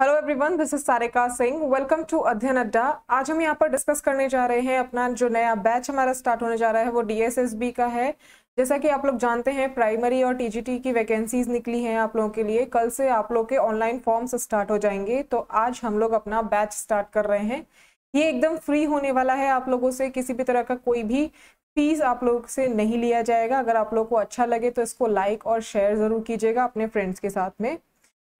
Hello everyone this is Sarika Singh welcome to Adhyayan Adda आज हम यहाँ पर डिस्कस करने जा रहे हैं अपना जो नया बैच हमारा स्टार्ट होने जा रहा है, वो डीएसएसबी का है। जैसा कि आप लोग जानते हैं प्राइमरी और टीजीटी की वैकेंसीज निकली हैं आप लोगों के लिए। कल से आप लोग के ऑनलाइन फॉर्म्स स्टार्ट हो जाएँगे। तो आज हम लोग अपना बैच स्टार्ट कर रहे हैं। ये एकदम फ्री होने वाला है आप लोगों से। किसी भी तरह का कोई भी फ़ीस आप लोग से नहीं लिया जाएगा। अगर आप लोग को अच्छा लगे तो इसको लाइक और शेयर ज़रूर कीजिएगा अपने फ्रेंड्स के साथ में।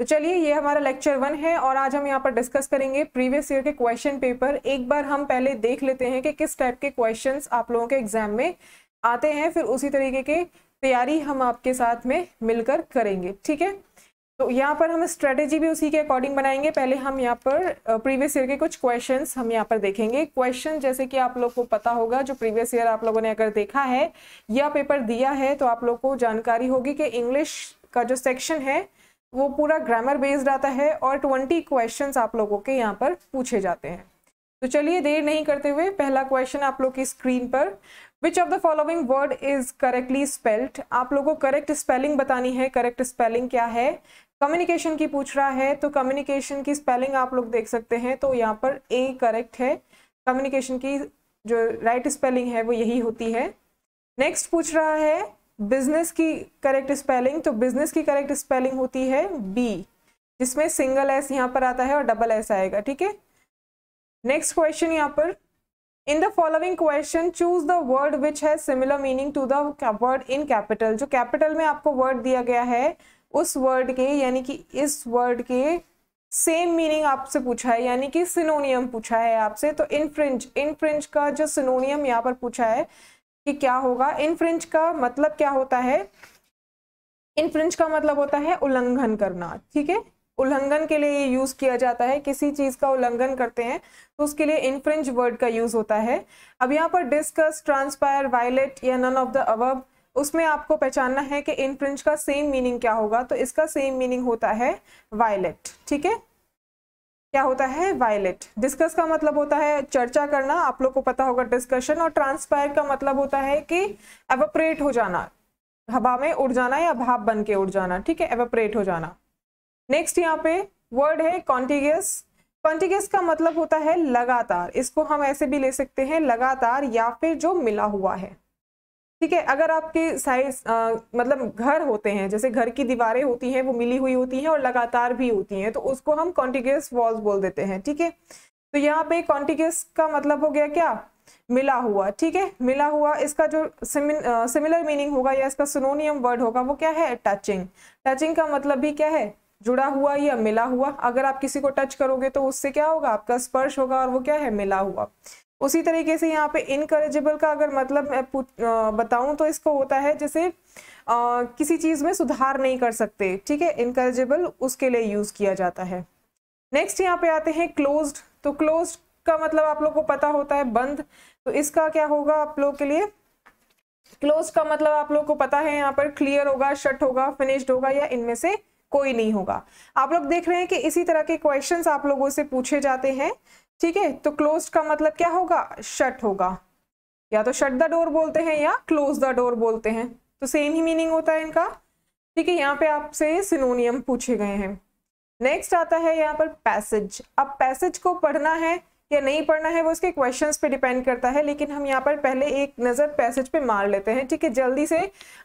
तो चलिए, ये हमारा लेक्चर वन है और आज हम यहाँ पर डिस्कस करेंगे प्रीवियस ईयर के क्वेश्चन पेपर एक बार हम पहले देख लेते हैं कि किस टाइप के क्वेश्चंस आप लोगों के एग्ज़ाम में आते हैं, फिर उसी तरीके के तैयारी हम आपके साथ में मिलकर करेंगे, ठीक है? तो यहाँ पर हम स्ट्रेटेजी भी उसी के अकॉर्डिंग बनाएँगे। पहले हम यहाँ पर प्रीवियस ईयर के कुछ क्वेश्चंस हम यहाँ पर देखेंगे। क्वेश्चन जैसे कि आप लोग को पता होगा, जो प्रीवियस ईयर आप लोगों ने अगर देखा है या पेपर दिया है तो आप लोग को जानकारी होगी कि इंग्लिश का जो सेक्शन है वो पूरा ग्रामर बेस्ड आता है और ट्वेंटी क्वेश्चन आप लोगों के यहाँ पर पूछे जाते हैं। तो चलिए देर नहीं करते हुए पहला क्वेश्चन आप लोग की स्क्रीन पर which of the following word is correctly spelled आप लोगों को करेक्ट स्पेलिंग बतानी है करेक्ट स्पेलिंग क्या है? कम्युनिकेशन की पूछ रहा है तो कम्युनिकेशन की स्पेलिंग आप लोग देख सकते हैं तो यहाँ पर ए करेक्ट है। कम्युनिकेशन की जो राइट right स्पेलिंग है, वो यही होती है। नेक्स्ट पूछ रहा है बिज़नेस की करेक्ट स्पेलिंग तो बिज़नेस की करेक्ट स्पेलिंग होती है बी जिसमें सिंगल एस यहाँ पर आता है और डबल एस आएगा, ठीक है? नेक्स्ट क्वेश्चन यहाँ पर। In the following question choose the word which है similar meaning to the word in capital जो कैपिटल में आपको वर्ड दिया गया है, उस वर्ड के, यानी कि इस वर्ड के सेम मीनिंग आपसे पूछा है, यानी कि सिनोनियम पूछा है आपसे तो इनफ्रिंज इनफ्रिंज का जो सिनोनियम यहाँ पर पूछा है कि क्या होगा? इनफ्रिंज का मतलब क्या होता है? इनफ्रिंज का मतलब होता है उल्लंघन करना, ठीक है? उल्लंघन के लिए ये यूज़ किया जाता है, किसी चीज़ का उल्लंघन करते हैं तो उसके लिए इनफ्रिंज वर्ड का यूज़ होता है। अब यहाँ पर डिस्कस ट्रांसपायर वायलेट या नन ऑफ़ द अबब उसमें आपको पहचानना है कि इनफ्रिंज का सेम मीनिंग क्या होगा तो इसका सेम मीनिंग होता है वायलेट ठीक है? क्या होता है? वायलेट डिस्कस का मतलब होता है चर्चा करना, आप लोग को पता होगा डिस्कशन और ट्रांसपायर का मतलब होता है कि एवोपरेट हो जाना, हवा में उड़ जाना या भाप बन के उड़ जाना, ठीक है? एवोपरेट हो जाना. नेक्स्ट यहाँ पे वर्ड है कॉन्टिगियस कॉन्टिगियस का मतलब होता है लगातार. इसको हम ऐसे भी ले सकते हैं, लगातार या फिर जो मिला हुआ है. ठीक है, अगर आपके साइज़ मतलब घर होते हैं, जैसे घर की दीवारें होती हैं, वो मिली हुई होती हैं और लगातार भी होती हैं तो उसको हम कॉन्टिग्यूस वॉल्स बोल देते हैं, ठीक है? तो यहाँ पे कॉन्टिग्यूस का मतलब हो गया क्या? मिला हुआ, ठीक है? मिला हुआ, इसका जो सिमिलर मीनिंग होगा या इसका सुनोनियम वर्ड होगा, वो क्या है? टचिंग टचिंग का मतलब भी क्या है? जुड़ा हुआ या मिला हुआ। अगर आप किसी को टच करोगे तो उससे क्या होगा? आपका स्पर्श होगा और वो क्या है? मिला हुआ। उसी तरीके से यहाँ पे इनकरेजिबल का अगर मतलब मैं बताऊँ तो इसको होता है जैसे आ, किसी चीज़ में सुधार नहीं कर सकते ठीक है? इनकरेजिबल उसके लिए यूज़ किया जाता है। नेक्स्ट यहाँ पे आते हैं क्लोज्ड तो क्लोज्ड का मतलब आप लोग को पता होता है बंद तो इसका क्या होगा आप लोग के लिए? क्लोज का मतलब आप लोग को पता है यहाँ पर क्लियर होगा शट होगा फिनिश्ड होगा या इनमें से कोई नहीं होगा। आप लोग देख रहे हैं कि इसी तरह के क्वेश्चंस आप लोगों से पूछे जाते हैं। ठीक है तो क्लोज का मतलब क्या होगा? शट होगा। या तो शट द डोर बोलते हैं या क्लोज द डोर बोलते हैं। तो सेम ही मीनिंग होता है इनका। ठीक है, यहाँ पे आपसे सिनोनियम पूछे गए हैं। नेक्स्ट आता है यहाँ पर पैसेज अब पैसेज को पढ़ना है या नहीं पढ़ना है वो उसके क्वेश्चंस पे डिपेंड करता है, लेकिन हम यहाँ पर पहले एक नज़र पैसेज पे मार लेते हैं। ठीक है, जल्दी से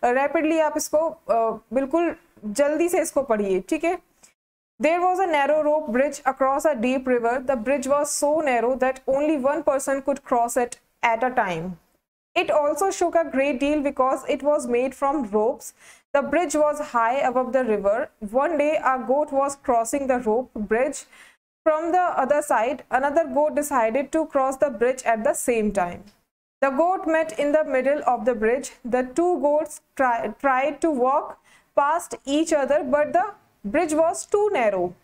रैपिडली आप इसको बिल्कुल जल्दी से इसको पढ़िए। ठीक है? There was a narrow rope bridge across a deep river. The bridge was so narrow that only one person could cross it at a time. It also shook a great deal because it was made from ropes. The bridge was high above the river. One day a goat was crossing the rope bridge. From the other side, another goat decided to cross the bridge at the same time. The goat met in the middle of the bridge. The two goats try, tried to walk past each other, but the bridge was too narrow.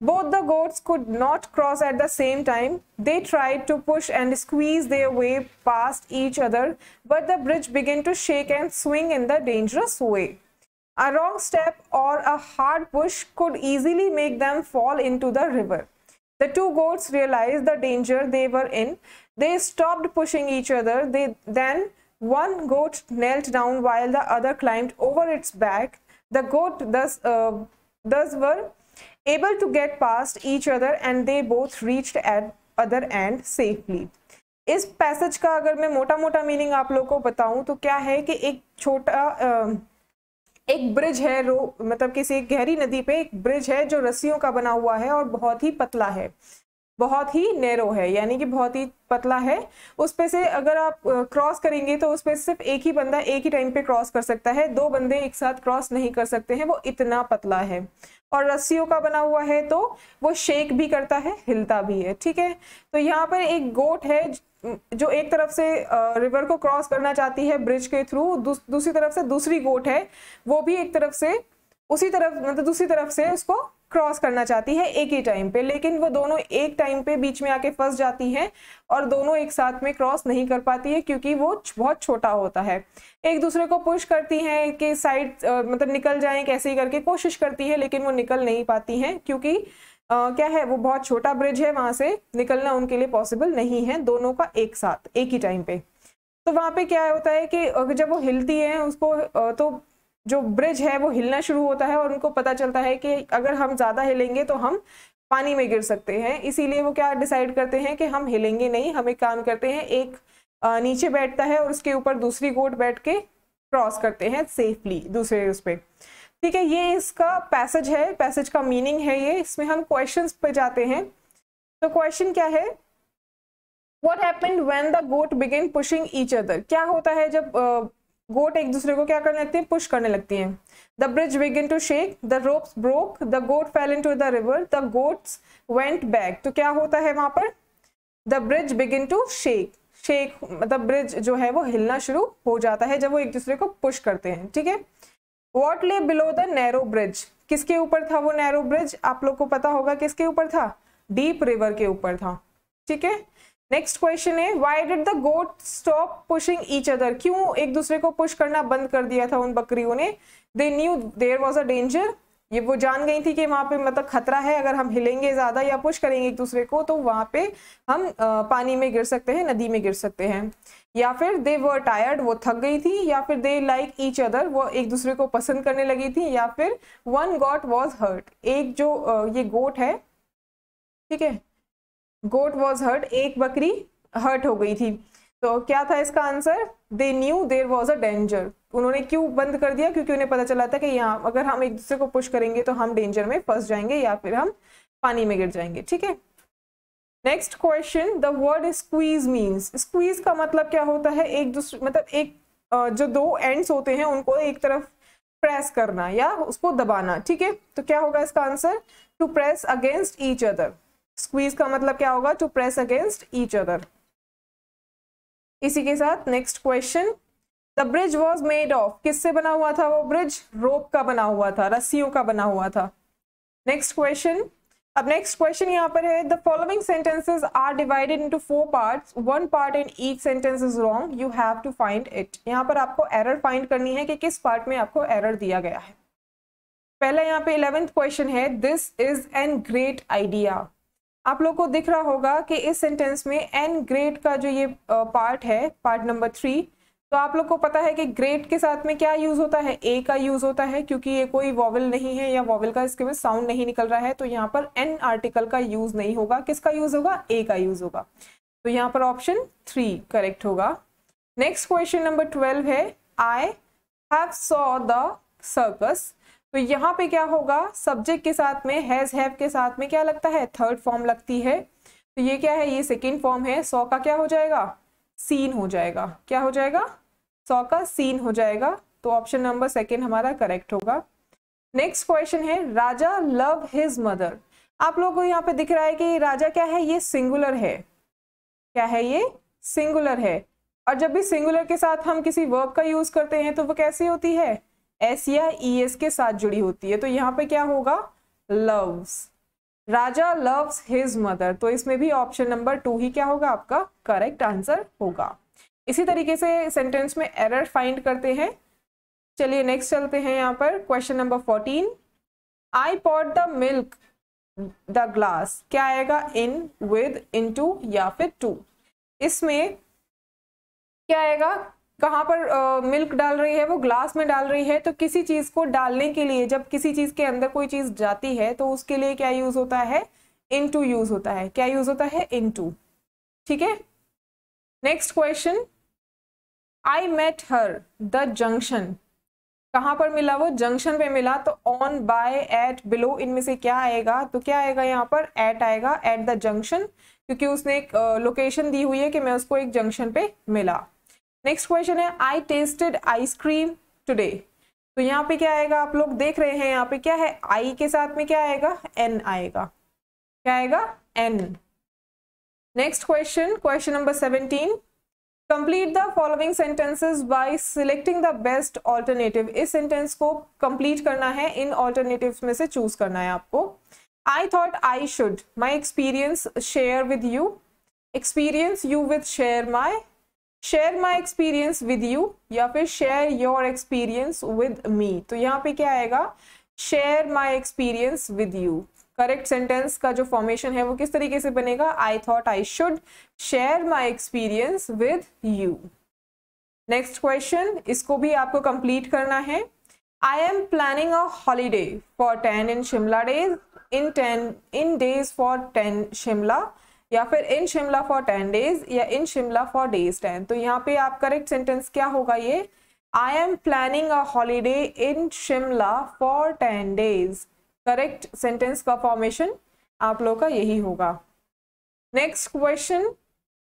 Both the goats could not cross at the same time. They tried to push and squeeze their way past each other, but the bridge began to shake and swing in the dangerous way. A wrong step or a hard push could easily make them fall into the river. The two goats realized the danger they were in. They stopped pushing each other. They, then one goat knelt down while the other climbed over its back. The goat thus uh, thus were able to get past each other and they both reached at other end safely. इस passage का अगर मैं मोटा मोटा meaning आप लोग को बताऊँ तो क्या है कि एक छोटा एक ब्रिज है, रो मतलब किसी गहरी नदी पे एक ब्रिज है जो रस्सियों का बना हुआ है और बहुत ही पतला है। बहुत ही नैरो है, यानी कि बहुत ही पतला है। उस पे से अगर आप क्रॉस करेंगे तो उस पे सिर्फ़ एक ही बंदा एक ही टाइम पे क्रॉस कर सकता है। दो बंदे एक साथ क्रॉस नहीं कर सकते हैं, वो इतना पतला है। और रस्सियों का बना हुआ है तो वो शेक भी करता है, हिलता भी है, ठीक है? तो यहाँ पर एक गोट है, जो एक तरफ़ से रिवर को क्रॉस करना चाहती है ब्रिज के थ्रू दूसरी तरफ़ से दूसरी गोट है, वो भी एक तरफ़ से, उसी तरफ़ मतलब दूसरी तरफ़ से उसको क्रॉस करना चाहती है एक ही टाइम पे लेकिन वो दोनों एक टाइम पे बीच में आके फंस जाती हैं और दोनों एक साथ में क्रॉस नहीं कर पाती है क्योंकि वो बहुत छोटा होता है। एक दूसरे को पुश करती हैं कि साइड मतलब निकल जाएँ कैसे ही करके कोशिश करती है लेकिन वो निकल नहीं पाती हैं क्योंकि आ, क्या है वो बहुत छोटा ब्रिज है वहाँ से निकलना उनके लिए पॉसिबल नहीं है दोनों का एक साथ एक ही टाइम पे। तो वहाँ पे क्या होता है कि जब वो हिलती है उसको तो जो ब्रिज है वो हिलना शुरू होता है और उनको पता चलता है कि अगर हम ज़्यादा हिलेंगे तो हम पानी में गिर सकते हैं। इसीलिए वो क्या डिसाइड करते हैं कि हम हिलेंगे नहीं, हम एक काम करते हैं, एक नीचे बैठता है और उसके ऊपर दूसरी गोट बैठ के क्रॉस करते हैं सेफली दूसरे उस पर ठीक है, ये इसका पैसेज है पैसेज का मीनिंग है ये। इसमें हम क्वेश्चंस पे जाते हैं। तो क्वेश्चन क्या है? What happened when the goat begin pushing each other क्या होता है जब गोट एक दूसरे को क्या करने लगती है? पुश करने लगती हैं। The bridge begin to shake the ropes broke the goat fell into the river the goats went back तो क्या होता है वहाँ पर? The bridge begin to shake shake मतलब ब्रिज जो है वो हिलना शुरू हो जाता है जब वो एक दूसरे को पुश करते हैं, ठीक है? वॉट ले बिलो द नैरो ब्रिज किसके ऊपर था वो नैरो ब्रिज आप लोग को पता होगा किसके ऊपर था? डीप रिवर के ऊपर था, ठीक है? नेक्स्ट क्वेश्चन है why did the goat stop pushing each other क्यों एक दूसरे को पुश करना बंद कर दिया था उन बकरियों ने? They knew there was a danger ये वो जान गई थी कि वहाँ पे मतलब खतरा है, अगर हम हिलेंगे ज़्यादा या पुश करेंगे एक दूसरे को तो वहाँ पे हम पानी में गिर सकते हैं, नदी में गिर सकते हैं। या फिर दे वर टायर्ड वो थक गई थी, या फिर दे लाइक ईच अदर वो एक दूसरे को पसंद करने लगी थी, या फिर वन गॉट वॉज़ हर्ट एक जो ये गोट है, ठीक है? गोट वॉज़ हर्ट एक बकरी हर्ट हो गई थी। तो क्या था इसका answer they knew there was a danger उन्होंने क्यों बंद कर दिया? क्योंकि उन्हें पता चला था कि यहाँ अगर हम एक दूसरे को पुश करेंगे तो हम डेंजर में फंस जाएँगे या फिर हम पानी में गिर जाएँगे, ठीक है? Next question the word squeeze means squeeze का मतलब क्या होता है? एक दूसरे मतलब एक जो दो एंड्स होते हैं, उनको एक तरफ़ प्रेस करना या उसको दबाना, ठीक है? तो क्या होगा इसका answer to press against each other squeeze का मतलब क्या होगा? To press against each other इसी के साथ next question the bridge was made of किससे बना हुआ था वो ब्रिज रोप का बना हुआ था, रस्सियों का बना हुआ था. नेक्स्ट क्वेश्चन अब नेक्स्ट क्वेश्चन यहाँ पर है. The following sentences are divided into four parts one part in each sentence is wrong you have to find it यहाँ पर आपको एरर फाइंड करनी है कि किस पार्ट में आपको एरर दिया गया है। पहला यहाँ पे इलेवेंथ क्वेश्चन है. This is an great idea आप लोग को दिख रहा होगा कि इस सेंटेंस में एन ग्रेट का जो ये पार्ट है पार्ट नंबर थ्री तो आप लोग को पता है कि ग्रेट के साथ में क्या यूज़ होता है? ए का यूज़ होता है, क्योंकि ये कोई वॉवल नहीं है या वॉवल का इसके में साउंड नहीं निकल रहा है तो यहाँ पर एन आर्टिकल का यूज़ नहीं होगा। किसका यूज़ होगा? ए का यूज़ होगा। तो यहाँ पर ऑप्शन थ्री करेक्ट होगा। नेक्स्ट क्वेश्चन नंबर ट्वेल्व है। I have saw the circus तो यहाँ पे क्या होगा? सब्जेक्ट के साथ में हैज़ हैव के साथ में क्या लगता है? थर्ड फॉर्म लगती है। तो ये क्या है? ये सेकेंड फॉर्म है। सौ का क्या हो जाएगा? सीन हो जाएगा। क्या हो जाएगा? सौ का सीन हो जाएगा। तो ऑप्शन नंबर सेकेंड हमारा करेक्ट होगा। नेक्स्ट क्वेश्चन है, राजा लव हिज मदर आप लोगों को यहाँ पे दिख रहा है कि राजा क्या है? ये सिंगुलर है। क्या है ये? सिंगुलर है। और जब भी सिंगुलर के साथ हम किसी वर्ब का यूज़ करते हैं तो वो कैसी होती है? एस या ई एस के साथ जुड़ी होती है तो यहाँ पे क्या होगा? Loves Raja loves his mother तो इसमें भी ऑप्शन नंबर टू ही क्या होगा आपका? करेक्ट आंसर होगा। इसी तरीके से सेंटेंस में एरर फाइंड करते हैं। चलिए नेक्स्ट चलते हैं यहाँ पर। Question number fourteen I put the milk the glass क्या आएगा? इन विद इन टू या फिर टू इसमें क्या आएगा? कहाँ पर मिल्क डाल रही है, वो ग्लास में डाल रही है तो किसी चीज़ को डालने के लिए, जब किसी चीज़ के अंदर कोई चीज़ जाती है तो उसके लिए क्या यूज़ होता है? इनटू यूज़ होता है। क्या यूज़ होता है? इनटू ठीक है? Next question I met her the junction कहाँ पर मिला वो? जंक्शन पे मिला तो ऑन बाय एट बिलो इनमें से क्या आएगा? तो क्या आएगा यहाँ पर? एट आएगा एट द जंक्शन क्योंकि उसने एक लोकेशन दी हुई है कि मैं उसको एक जंक्शन पे मिला। नेक्स्ट क्वेश्चन है आई टेस्टेड आइसक्रीम टुडे तो यहाँ पे क्या आएगा, आप लोग देख रहे हैं, यहाँ पे क्या है? आई के साथ में क्या आएगा? एन आएगा। क्या आएगा? An next question question number seventeen complete the following sentences by selecting the best alternative इस सेंटेंस को कंप्लीट करना है, इन ऑल्टरनेटिव में से चूज़ करना है आपको। I thought I should my experience share with you experience you with share my share my experience with you या फिर share your experience with me तो यहाँ पे क्या आएगा? Share my experience with you correct sentence का जो formation है वो किस तरीके से बनेगा? I thought I should share my experience with you next question इसको भी आपको कंप्लीट करना है. I am planning a holiday for ten in Shimla days in ten in days for ten Shimla या फिर in Shimla for ten days या in Shimla for days ten तो यहाँ पे आप करेक्ट सेंटेंस क्या होगा ये? I am planning a holiday in Shimla for ten days correct sentence का फॉर्मेशन आप लोग का यही होगा। Next question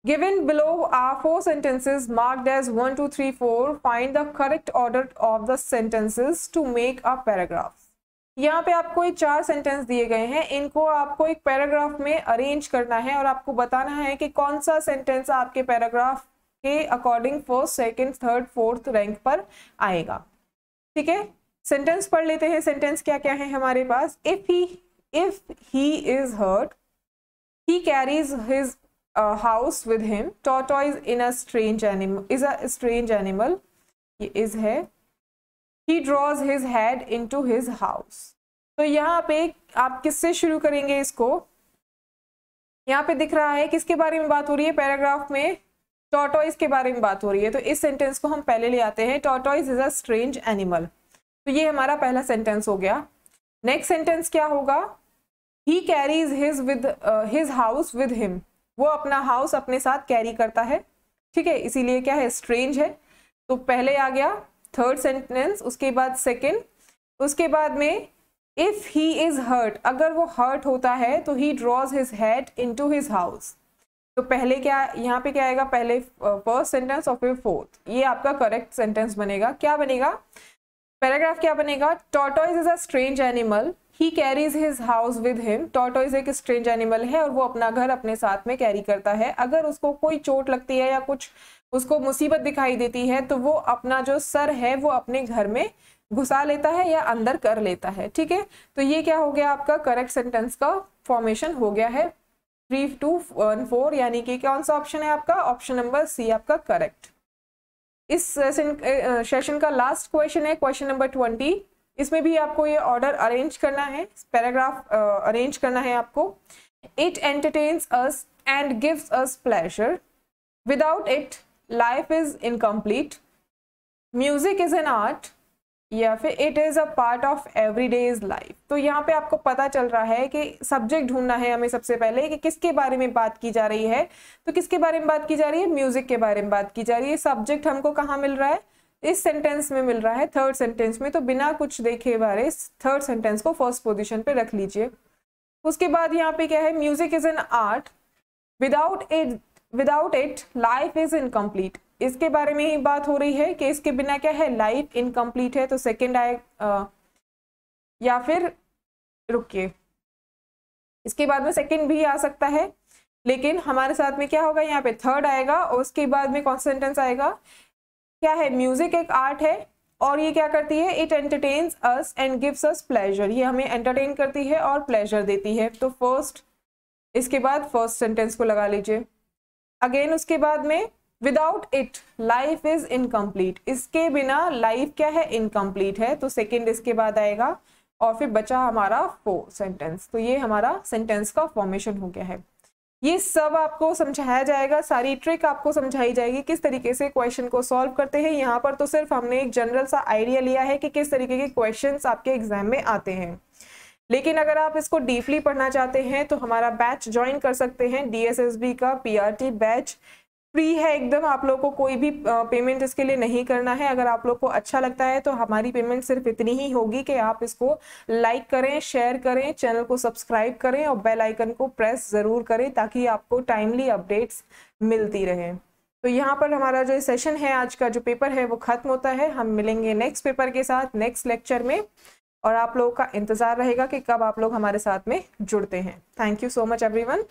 given below are four sentences marked as one two three four find the correct order of the sentences to make a paragraph यहाँ पे आपको ये चार सेंटेंस दिए गए हैं। इनको आपको एक पैराग्राफ में अरेंज करना है और आपको बताना है कि कौन सा सेंटेंस आपके पैराग्राफ के according first second third fourth rank पर आएगा। ठीक है? सेंटेंस पढ़ लेते हैं। सेंटेंस क्या क्या है हमारे पास? If he if he is hurt he carries his house with him tortoise in a strange animal is a strange animal ये इज़ है। He draws his head into his house तो यहाँ पे आप किससे शुरू करेंगे इसको? यहाँ पे दिख रहा है किसके बारे में बात हो रही है, पैराग्राफ में। टॉटॉइज के बारे में बात हो रही है। तो इस सेंटेंस को हम पहले ले आते हैं। Tortoise is a strange animal. तो ये हमारा पहला सेंटेंस हो गया। नेक्स्ट सेंटेंस क्या होगा? He carries his with his house with him वो अपना हाउस अपने साथ कैरी करता है। ठीक है? इसीलिए क्या है? स्ट्रेंज है। तो पहले आ गया। थर्ड सेंटेंस उसके बाद सेकेंड उसके बाद में इफ़ ही इज़ हर्ट अगर वो हर्ट होता है तो he draws his head into his house तो पहले क्या, यहाँ पे क्या आएगा? पहले फ़र्स्ट सेंटेंस और फिर फोर्थ ये आपका करेक्ट सेंटेंस बनेगा। क्या बनेगा? पैराग्राफ क्या बनेगा? Tortoise is a strange animal he carries his house with him tortoise एक स्ट्रेंज एनिमल है और वो अपना घर अपने साथ में कैरी करता है। अगर उसको कोई चोट लगती है या कुछ उसको मुसीबत दिखाई देती है तो वो अपना जो सर है, वो अपने घर में घुसा लेता है या अंदर कर लेता है, ठीक है? तो ये क्या हो गया आपका? करेक्ट सेंटेंस का फॉर्मेशन हो गया है। थ्री टू वन फोर यानी कि कौन सा ऑप्शन है आपका? ऑप्शन नंबर सी आपका करेक्ट इस सेशन का लास्ट क्वेश्चन है क्वेश्चन नंबर ट्वेंटी इसमें भी आपको ये ऑर्डर अरेंज करना है पैराग्राफ अरेंज करना है आपको। It entertains us and gives us pleasure without it life is incomplete music is an art या फिर it is a part of every days life तो यहाँ पे आपको पता चल रहा है कि सब्जेक्ट ढूंढना है हमें सबसे पहले कि किसके बारे में बात की जा रही है। तो किसके बारे में बात की जा रही है? म्यूज़िक के बारे में बात की जा रही है। सब्जेक्ट हमको कहाँ मिल रहा है? इस सेंटेंस में मिल रहा है थर्ड सेंटेंस में। तो बिना कुछ देखे बारे थर्ड सेंटेंस को फ़र्स्ट पोजिशन पे रख लीजिए। उसके बाद यहाँ पे क्या है? Music is an art without it without it life is incomplete इसके बारे में ही बात हो रही है कि इसके बिना क्या है? लाइफ इनकम्प्लीट है तो सेकेंड आए या फिर रुकिए। इसके बाद में सेकेंड भी आ सकता है, लेकिन हमारे साथ में क्या होगा? यहाँ पे थर्ड आएगा, और उसके बाद में कौन सेंटेंस आएगा? क्या है? म्यूज़िक एक आर्ट है, और ये क्या करती है? It entertains us and gives us pleasure ये हमें एंटरटेन करती है और प्लेजर देती है। तो फ़र्स्ट इसके बाद फ़र्स्ट सेंटेंस को लगा लीजिए। अगेन उसके बाद में without it life is incomplete इसके बिना लाइफ क्या है? इनकम्प्लीट है। तो सेकेंड इसके बाद आएगा, और फिर बचा हमारा फोर सेंटेंस तो ये हमारा सेंटेंस का फॉर्मेशन हो गया है। ये सब आपको समझाया जाएगा। सारी ट्रिक आपको समझाई जाएगी किस तरीके से क्वेश्चन को सॉल्व करते हैं। यहाँ पर तो सिर्फ़ हमने एक जनरल सा आइडिया लिया है कि किस तरीके के क्वेश्चंस आपके एग्ज़ाम में आते हैं। लेकिन अगर आप इसको डीपली पढ़ना चाहते हैं तो हमारा बैच ज्वाइन कर सकते हैं। डीएसएसबी का पीआरटी बैच फ्री है एकदम। आप लोग को कोई भी पेमेंट इसके लिए नहीं करना है। अगर आप लोग को अच्छा लगता है तो हमारी पेमेंट सिर्फ़ इतनी ही होगी कि आप इसको लाइक करें शेयर करें चैनल को सब्सक्राइब करें और बेल आइकन को प्रेस ज़रूर करें ताकि आपको टाइमली अपडेट्स मिलती रहे। तो यहाँ पर हमारा जो सेशन है, आज का जो पेपर है, वो खत्म होता है। हम मिलेंगे नेक्स्ट पेपर के साथ नेक्स्ट लेक्चर में। और आप लोगों का इंतज़ार रहेगा कि कब आप लोग हमारे साथ में जुड़ते हैं। Thank you so much everyone